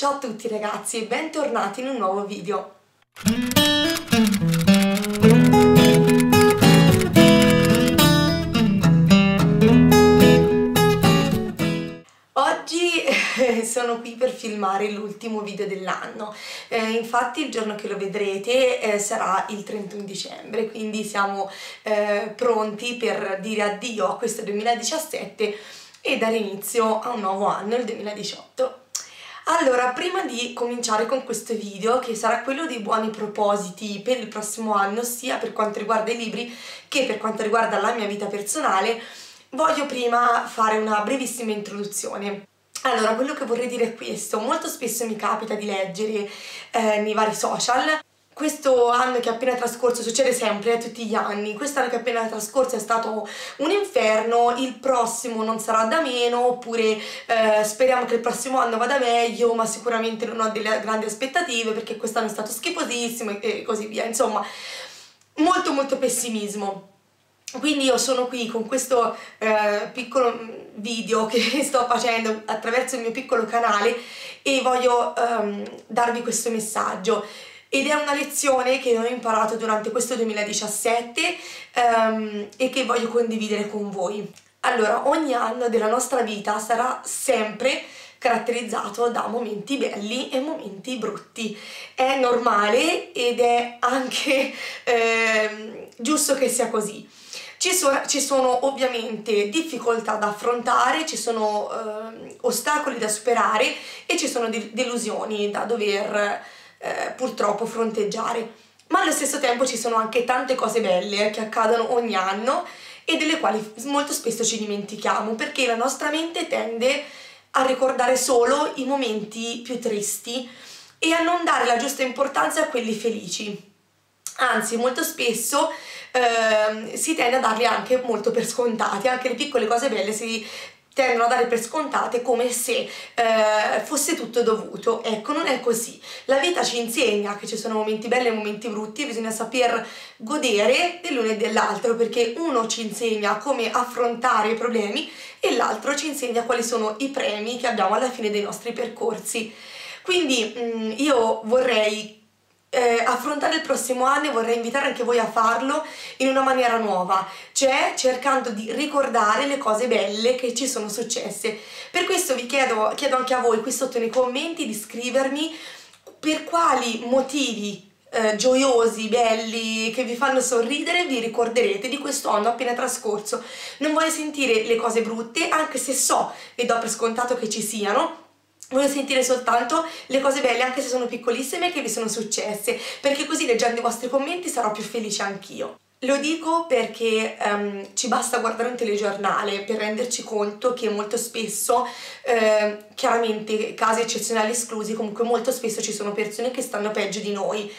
Ciao a tutti ragazzi e bentornati in un nuovo video. Oggi eh, sono qui per filmare l'ultimo video dell'anno, eh, infatti il giorno che lo vedrete eh, sarà il 31 dicembre, quindi siamo eh, pronti per dire addio a questo 2017 e dare inizio a un nuovo anno, il 2018. Allora, prima di cominciare con questo video, che sarà quello dei buoni propositi per il prossimo anno, sia per quanto riguarda i libri che per quanto riguarda la mia vita personale, voglio prima fare una brevissima introduzione. Allora, quello che vorrei dire è questo, molto spesso mi capita di leggere eh, nei vari social questo anno che è appena trascorso succede sempre, eh, tutti gli anni, quest'anno che è appena trascorso è stato un inferno, il prossimo non sarà da meno, oppure eh, speriamo che il prossimo anno vada meglio, ma sicuramente non ho delle grandi aspettative perché quest'anno è stato schifosissimo e così via, insomma, molto molto pessimismo. Quindi io sono qui con questo eh, piccolo video che sto facendo attraverso il mio piccolo canale e voglio um, darvi questo messaggio ed è una lezione che ho imparato durante questo 2017 um, e che voglio condividere con voi. Allora, ogni anno della nostra vita sarà sempre caratterizzato da momenti belli e momenti brutti. È normale ed è anche eh, giusto che sia così. Ci sono, ci sono, ovviamente difficoltà da affrontare, ci sono eh, ostacoli da superare e ci sono delusioni da dover eh, purtroppo fronteggiare. Ma allo stesso tempo ci sono anche tante cose belle che accadono ogni anno e delle quali molto spesso ci dimentichiamo perché la nostra mente tende a ricordare solo i momenti più tristi e a non dare la giusta importanza a quelli felici. Anzi, molto spesso eh, si tende a darli anche molto per scontati, anche le piccole cose belle si tendono a dare per scontate come se eh, fosse tutto dovuto. Ecco, non è così. La vita ci insegna che ci sono momenti belli e momenti brutti, bisogna saper godere dell'uno e dell'altro perché uno ci insegna come affrontare i problemi e l'altro ci insegna quali sono i premi che abbiamo alla fine dei nostri percorsi. Quindi mh, mm, io vorrei eh, affrontare il prossimo anno e vorrei invitare anche voi a farlo in una maniera nuova, cioè cercando di ricordare le cose belle che ci sono successe. Per questo vi chiedo, chiedo anche a voi qui sotto nei commenti di scrivermi per quali motivi eh, gioiosi, belli, che vi fanno sorridere, vi ricorderete di questo anno appena trascorso. Non voglio sentire le cose brutte, anche se so e do per scontato che ci siano, Voglio sentire soltanto le cose belle, anche se sono piccolissime, che vi sono successe, perché così leggendo i vostri commenti sarò più felice anch'io. Lo dico perché um, ci basta guardare un telegiornale per renderci conto che molto spesso, eh, chiaramente casi eccezionali esclusi, comunque molto spesso ci sono persone che stanno peggio di noi.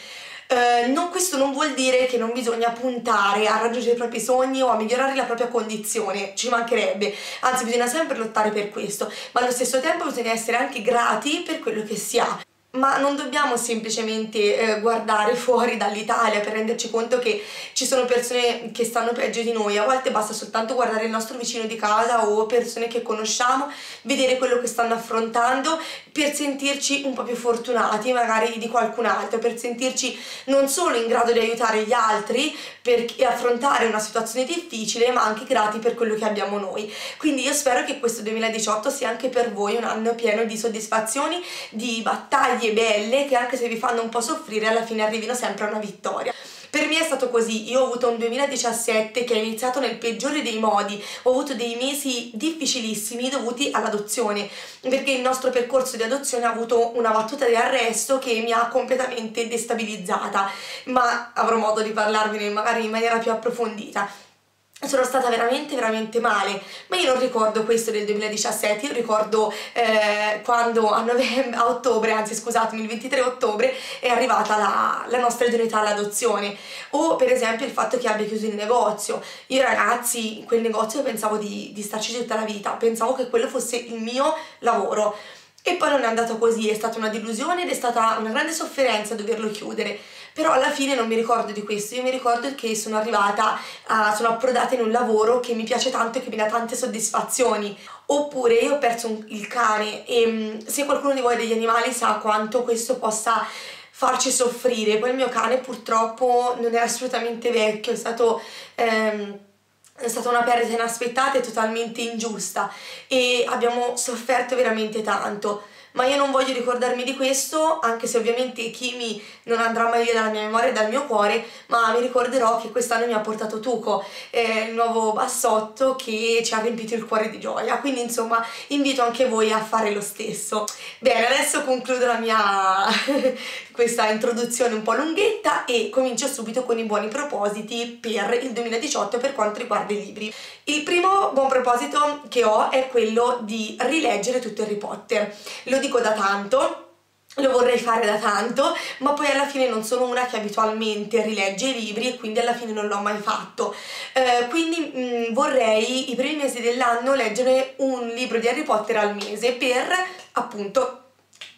Eh, non, questo non vuol dire che non bisogna puntare a raggiungere i propri sogni o a migliorare la propria condizione, ci mancherebbe, anzi bisogna sempre lottare per questo, ma allo stesso tempo bisogna essere anche grati per quello che si ha ma non dobbiamo semplicemente eh, guardare fuori dall'Italia per renderci conto che ci sono persone che stanno peggio di noi, a volte basta soltanto guardare il nostro vicino di casa o persone che conosciamo, vedere quello che stanno affrontando per sentirci un po' più fortunati magari di qualcun altro, per sentirci non solo in grado di aiutare gli altri per affrontare una situazione difficile, ma anche grati per quello che abbiamo noi. Quindi io spero che questo 2018 sia anche per voi un anno pieno di soddisfazioni, di battaglie battaglie belle che anche se vi fanno un po' soffrire alla fine arrivino sempre a una vittoria. Per me è stato così, io ho avuto un 2017 che è iniziato nel peggiore dei modi, ho avuto dei mesi difficilissimi dovuti all'adozione, perché il nostro percorso di adozione ha avuto una battuta di arresto che mi ha completamente destabilizzata, ma avrò modo di parlarvene magari in maniera più approfondita sono stata veramente veramente male. Ma io non ricordo questo del 2017 io ricordo eh, quando a, novembre, a ottobre anzi scusatemi il 23 ottobre è arrivata la, la nostra idoneità all'adozione. O per esempio il fatto che abbia chiuso il negozio. Io ragazzi in quel negozio pensavo di, di starci tutta la vita. Pensavo che quello fosse il mio lavoro. E poi non è andato così, è stata una delusione ed è stata una grande sofferenza doverlo chiudere. Però alla fine non mi ricordo di questo, io mi ricordo che sono arrivata, a, sono approdata in un lavoro che mi piace tanto e che mi dà tante soddisfazioni. Oppure io ho perso un, il cane e mm, se qualcuno di voi ha degli animali sa quanto questo possa farci soffrire. Poi il mio cane purtroppo non era assolutamente vecchio, è stato... Ehm, è stata una perdita inaspettata e totalmente ingiusta e abbiamo sofferto veramente tanto ma io non voglio ricordarmi di questo, anche se ovviamente Kimi non andrà mai via dalla mia memoria e dal mio cuore, ma mi ricorderò che quest'anno mi ha portato Tuco, eh, il nuovo bassotto che ci ha riempito il cuore di gioia, quindi insomma invito anche voi a fare lo stesso. Bene, adesso concludo la mia questa introduzione un po' lunghetta e comincio subito con i buoni propositi per il 2018 per quanto riguarda i libri. Il primo buon proposito che ho è quello di rileggere tutto Harry Potter. Lo dico da tanto, lo vorrei fare da tanto, ma poi alla fine non sono una che abitualmente rilegge i libri e quindi alla fine non l'ho mai fatto. Eh, quindi mh, mm, vorrei i primi mesi dell'anno leggere un libro di Harry Potter al mese per appunto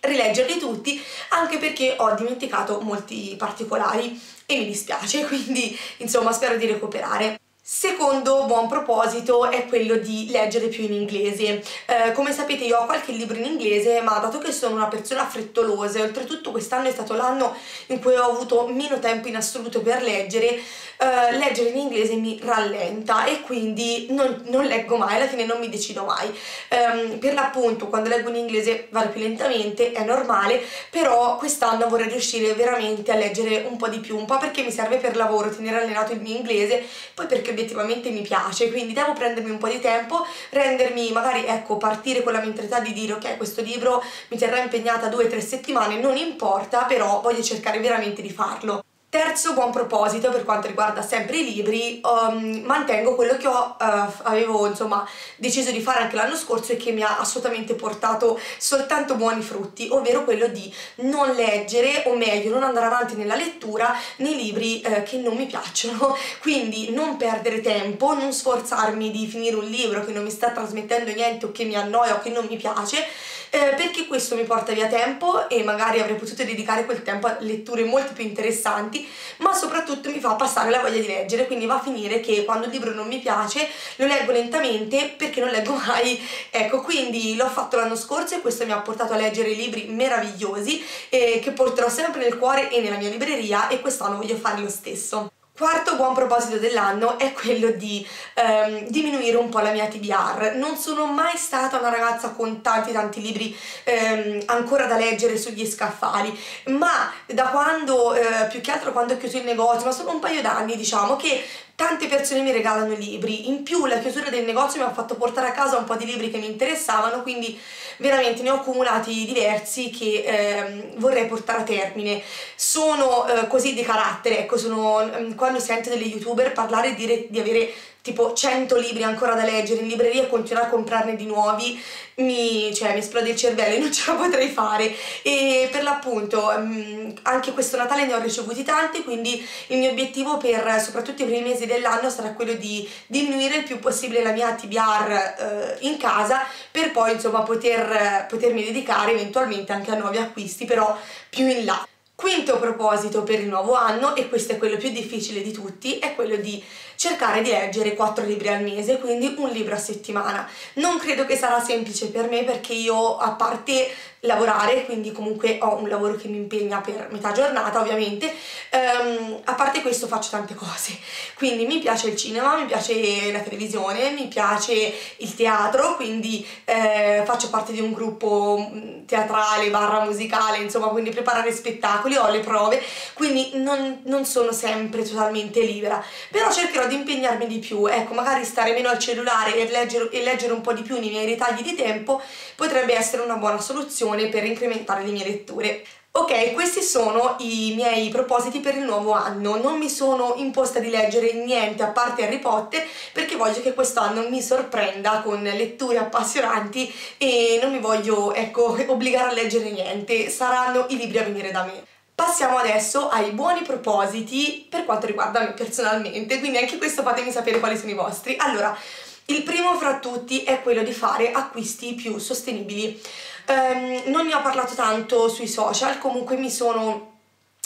rileggerli tutti anche perché ho dimenticato molti particolari e mi dispiace quindi insomma spero di recuperare Secondo buon proposito è quello di leggere più in inglese. Eh, come sapete io ho qualche libro in inglese, ma dato che sono una persona frettolosa e oltretutto quest'anno è stato l'anno in cui ho avuto meno tempo in assoluto per leggere, eh, leggere in inglese mi rallenta e quindi non, non, leggo mai, alla fine non mi decido mai. Um, per l'appunto quando leggo in inglese vado più lentamente, è normale, però quest'anno vorrei riuscire veramente a leggere un po' di più, un po' perché mi serve per lavoro tenere allenato il mio inglese, poi perché obiettivamente mi piace, quindi devo prendermi un po' di tempo, rendermi magari, ecco, partire con la mentalità di dire ok, questo libro mi terrà impegnata due o tre settimane, non importa, però voglio cercare veramente di farlo. Terzo buon proposito per quanto riguarda sempre i libri, um, mantengo quello che ho, uh, avevo insomma deciso di fare anche l'anno scorso e che mi ha assolutamente portato soltanto buoni frutti, ovvero quello di non leggere o meglio non andare avanti nella lettura nei libri uh, che non mi piacciono, quindi non perdere tempo, non sforzarmi di finire un libro che non mi sta trasmettendo niente o che mi annoia o che non mi piace, eh, perché questo mi porta via tempo e magari avrei potuto dedicare quel tempo a letture molto più interessanti, ma soprattutto mi fa passare la voglia di leggere, quindi va a finire che quando il libro non mi piace lo leggo lentamente perché non leggo mai. Ecco, quindi l'ho fatto l'anno scorso e questo mi ha portato a leggere libri meravigliosi eh, che porterò sempre nel cuore e nella mia libreria e quest'anno voglio fare lo stesso. Quarto buon proposito dell'anno è quello di ehm, diminuire un po' la mia TBR. Non sono mai stata una ragazza con tanti tanti libri ehm, ancora da leggere sugli scaffali, ma da quando, eh, più che altro quando ho chiuso il negozio, ma sono un paio d'anni diciamo, che tante persone mi regalano libri. In più la chiusura del negozio mi ha fatto portare a casa un po' di libri che mi interessavano, quindi veramente ne ho accumulati diversi che eh, vorrei portare a termine. Sono eh, così di carattere, ecco, sono, mm, quando sento delle youtuber parlare e dire di avere tipo 100 libri ancora da leggere in libreria e continuare a comprarne di nuovi mi, cioè, mi esplode il cervello e non ce la potrei fare e per l'appunto mm, anche questo Natale ne ho ricevuti tanti quindi il mio obiettivo per soprattutto i primi mesi dell'anno sarà quello di diminuire il più possibile la mia TBR eh, in casa per poi insomma poter, potermi dedicare eventualmente anche a nuovi acquisti però più in là Quinto proposito per il nuovo anno, e questo è quello più difficile di tutti, è quello di cercare di leggere 4 libri al mese, quindi un libro a settimana. Non credo che sarà semplice per me perché io, a parte lavorare, quindi comunque ho un lavoro che mi impegna per metà giornata ovviamente, um, a parte questo faccio tante cose, quindi mi piace il cinema, mi piace la televisione, mi piace il teatro, quindi eh, faccio parte di un gruppo mm, teatrale barra musicale, insomma, quindi preparare spettacoli, ho le prove, quindi non, non sono sempre totalmente libera, però cercherò di impegnarmi di più, ecco, magari stare meno al cellulare e leggere, e leggere un po' di più nei miei ritagli di tempo potrebbe essere una buona soluzione occasione per incrementare le mie letture. Ok, questi sono i miei propositi per il nuovo anno. Non mi sono imposta di leggere niente a parte Harry Potter perché voglio che quest'anno mi sorprenda con letture appassionanti e non mi voglio, ecco, obbligare a leggere niente. Saranno i libri a venire da me. Passiamo adesso ai buoni propositi per quanto riguarda me personalmente, quindi anche questo fatemi sapere quali sono i vostri. Allora, il primo fra tutti è quello di fare acquisti più sostenibili. Um, non ne ho parlato tanto sui social, comunque mi sono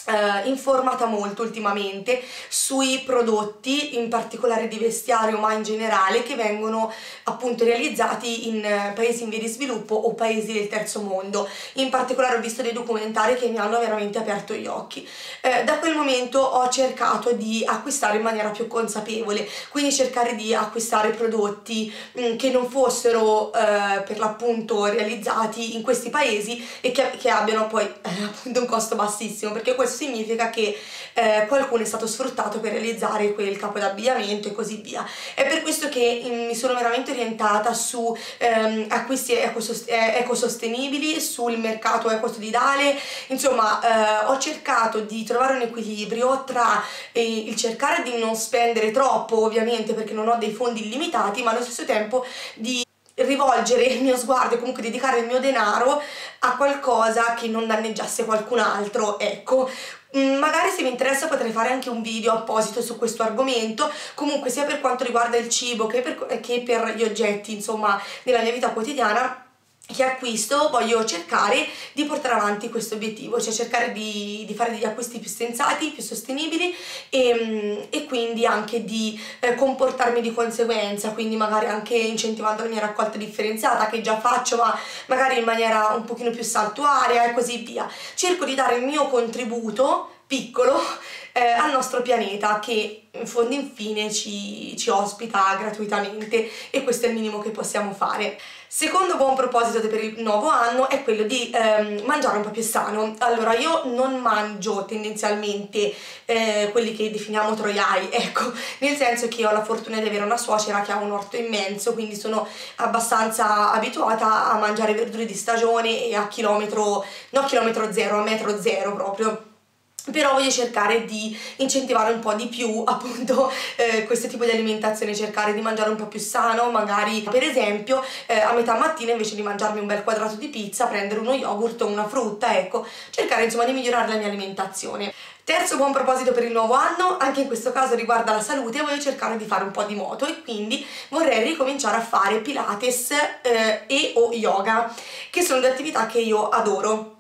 Uh, informata molto ultimamente sui prodotti, in particolare di vestiario, ma in generale, che vengono appunto realizzati in uh, paesi in via di sviluppo o paesi del terzo mondo. In particolare ho visto dei documentari che mi hanno veramente aperto gli occhi. Uh, da quel momento ho cercato di acquistare in maniera più consapevole, quindi cercare di acquistare prodotti mh, mm, che non fossero per l'appunto realizzati in questi paesi e che, che abbiano poi appunto un costo bassissimo, perché questo significa che eh, qualcuno è stato sfruttato per realizzare quel capo d'abbigliamento e così via. È per questo che mi sono veramente orientata su ehm, acquisti eh, ecosostenibili, sul mercato ecosolidale, insomma eh, ho cercato di trovare un equilibrio tra eh, il cercare di non spendere troppo ovviamente perché non ho dei fondi illimitati ma allo stesso tempo di rivolgere il mio sguardo e comunque dedicare il mio denaro a qualcosa che non danneggiasse qualcun altro, ecco. Mm, magari se vi interessa potrei fare anche un video apposito su questo argomento, comunque sia per quanto riguarda il cibo che per, che per gli oggetti, insomma, nella mia vita quotidiana che acquisto voglio cercare di portare avanti questo obiettivo, cioè cercare di, di, fare degli acquisti più sensati, più sostenibili e, mm, e quindi anche di eh, comportarmi di conseguenza, quindi magari anche incentivando la mia raccolta differenziata che già faccio ma magari in maniera un pochino più saltuaria e così via. Cerco di dare il mio contributo piccolo eh, al nostro pianeta che in fondo infine ci, ci ospita gratuitamente e questo è il minimo che possiamo fare. Secondo buon proposito per il nuovo anno è quello di ehm, mangiare un po' più sano. Allora, io non mangio tendenzialmente eh, quelli che definiamo troiai, ecco, nel senso che ho la fortuna di avere una suocera che ha un orto immenso, quindi sono abbastanza abituata a mangiare verdure di stagione e a chilometro, no chilometro zero, a metro zero proprio però voglio cercare di incentivare un po' di più appunto eh, questo tipo di alimentazione, cercare di mangiare un po' più sano, magari per esempio eh, a metà mattina invece di mangiarmi un bel quadrato di pizza, prendere uno yogurt o una frutta, ecco, cercare insomma di migliorare la mia alimentazione. Terzo buon proposito per il nuovo anno, anche in questo caso riguarda la salute, voglio cercare di fare un po' di moto e quindi vorrei ricominciare a fare pilates eh, e o yoga, che sono due attività che io adoro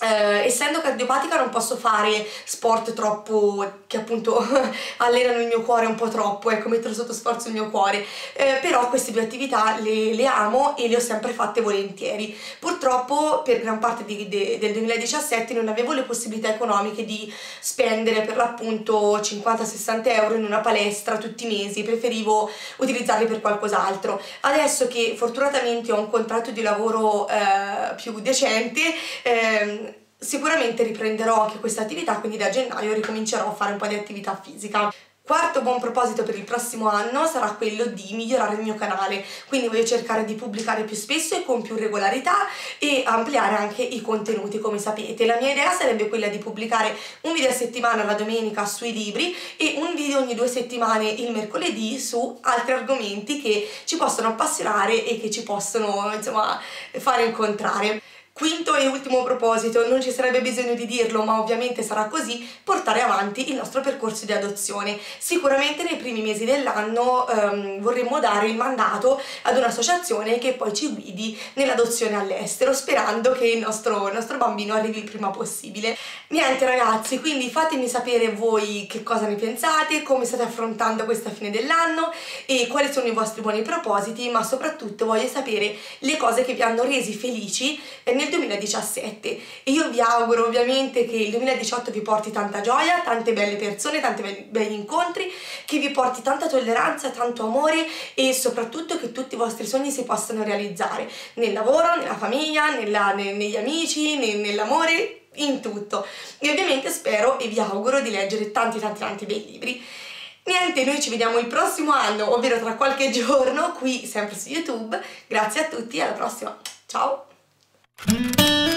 Uh, essendo cardiopatica non posso fare sport troppo che appunto allenano il mio cuore un po' troppo, ecco, mettono sotto sforzo il mio cuore, uh, però queste due attività le, le, amo e le ho sempre fatte volentieri. Purtroppo per gran parte di, de, del 2017 non avevo le possibilità economiche di spendere per l'appunto 50-60 euro in una palestra tutti i mesi, preferivo utilizzarli per qualcos'altro. Adesso che fortunatamente ho un contratto di lavoro uh, più decente, ehm, sicuramente riprenderò anche questa attività, quindi da gennaio ricomincerò a fare un po' di attività fisica. Quarto buon proposito per il prossimo anno sarà quello di migliorare il mio canale, quindi voglio cercare di pubblicare più spesso e con più regolarità e ampliare anche i contenuti come sapete. La mia idea sarebbe quella di pubblicare un video a settimana la domenica sui libri e un video ogni due settimane il mercoledì su altri argomenti che ci possono appassionare e che ci possono insomma fare incontrare. Quinto e ultimo proposito, non ci sarebbe bisogno di dirlo, ma ovviamente sarà così, portare avanti il nostro percorso di adozione. Sicuramente nei primi mesi dell'anno um, vorremmo dare il mandato ad un'associazione che poi ci guidi nell'adozione all'estero, sperando che il nostro, il nostro bambino arrivi il prima possibile. Niente ragazzi, quindi fatemi sapere voi che cosa ne pensate, come state affrontando questa fine dell'anno e quali sono i vostri buoni propositi, ma soprattutto voglio sapere le cose che vi hanno resi felici nel nel 2017 e io vi auguro ovviamente che il 2018 vi porti tanta gioia, tante belle persone, tanti be belli incontri, che vi porti tanta tolleranza, tanto amore e soprattutto che tutti i vostri sogni si possano realizzare nel lavoro, nella famiglia, nella, ne negli amici, ne nell'amore, in tutto. E ovviamente spero e vi auguro di leggere tanti tanti tanti bei libri. Niente, noi ci vediamo il prossimo anno, ovvero tra qualche giorno, qui sempre su YouTube. Grazie a tutti e alla prossima. Ciao! Thank you.